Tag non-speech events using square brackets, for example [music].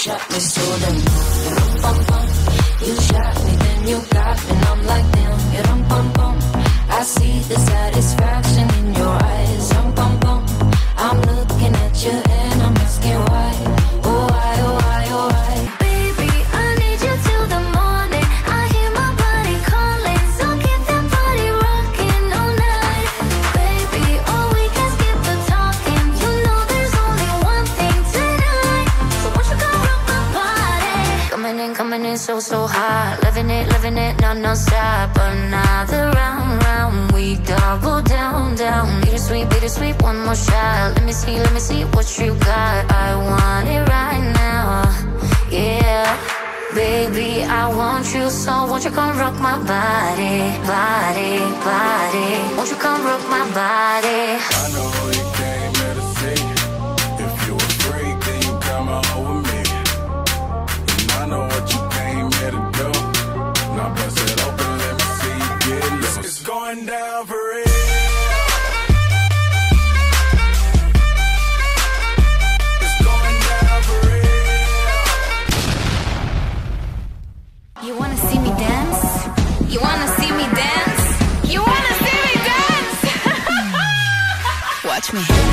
shot me so damn. In, coming in so so hot, loving it, loving it, no no stop. Another round, round, we double down, down. Bittersweet, bittersweet, one more shot. Let me see, let me see what you got. I want it right now. Yeah, baby, I want you so. Won't you come rock my body, body, body? Won't you come rock my body? Going down for. You wanna see me dance? You wanna see me dance? You wanna see me dance? [laughs] Watch me.